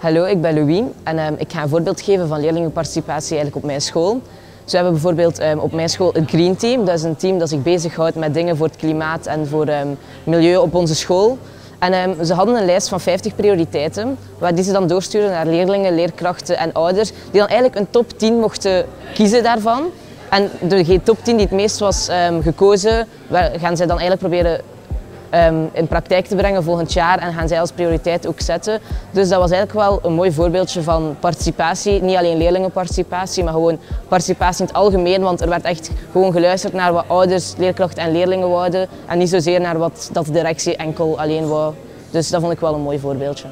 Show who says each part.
Speaker 1: Hallo, ik ben Louis en um, ik ga een voorbeeld geven van leerlingenparticipatie eigenlijk op mijn school. We hebben bijvoorbeeld um, op mijn school het Green Team. Dat is een team dat zich bezighoudt met dingen voor het klimaat en voor um, milieu op onze school. En ze hadden een lijst van 50 prioriteiten, waar die ze dan doorsturen naar leerlingen, leerkrachten en ouders, die dan eigenlijk een top 10 mochten kiezen daarvan. En de top 10 die het meest was gekozen, gaan zij dan eigenlijk proberen um, in praktijk te brengen volgend jaar en gaan zij als prioriteit ook zetten. Dus dat was eigenlijk wel een mooi voorbeeldje van participatie. Niet alleen leerlingenparticipatie, maar gewoon participatie in het algemeen. Want er werd echt gewoon geluisterd naar wat ouders, leerkrachten en leerlingen wouden. En niet zozeer naar wat dat de directie enkel alleen wou. Dus dat vond ik wel een mooi voorbeeldje.